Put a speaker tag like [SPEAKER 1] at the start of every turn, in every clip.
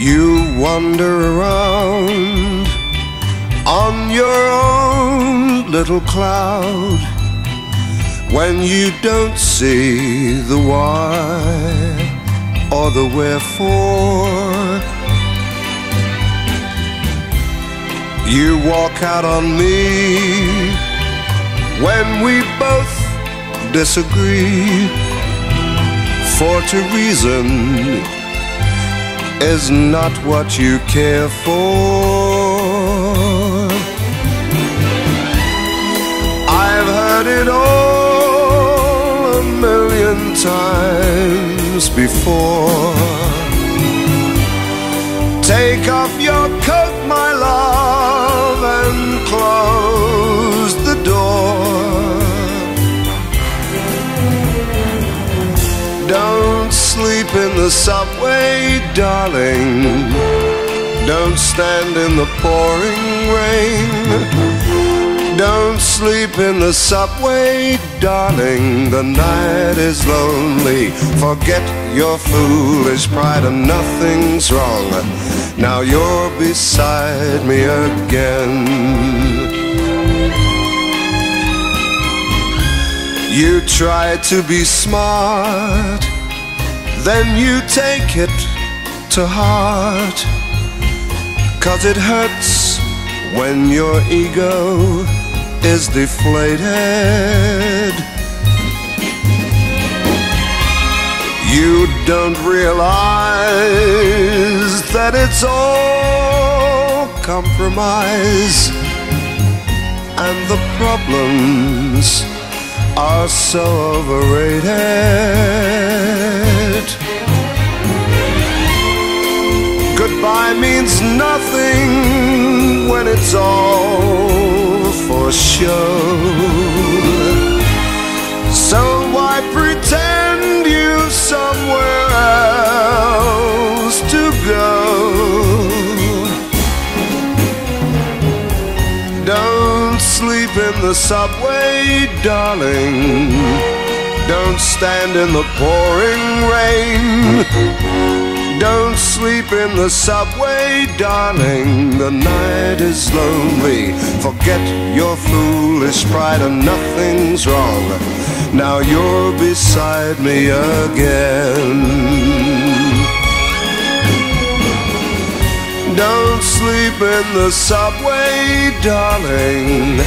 [SPEAKER 1] You wander around on your own little cloud when you don't see the why or the wherefore. You walk out on me when we both disagree. For to reason is not what you care for. I've heard it all a million times before. Take off your coat, my in the subway, darling. Don't stand in the pouring rain. Don't sleep in the subway, darling. The night is lonely. Forget your foolish pride and nothing's wrong. Now you're beside me again. You try to be smart, then you take it to heart. Cause it hurts when your ego is deflated. You don't realize that it's all compromise and the problems are so overrated. Goodbye means nothing when it's all for show. So why pretend you've somewhere else to go? Don't sleep in the subway, darling. Don't stand in the pouring rain. Don't sleep in the subway, darling. The night is lonely. Forget your foolish pride and nothing's wrong. Now you're beside me again. Don't sleep in the subway, darling.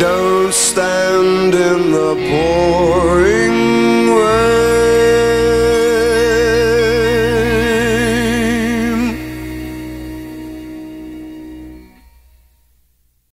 [SPEAKER 1] Don't stand in the pouring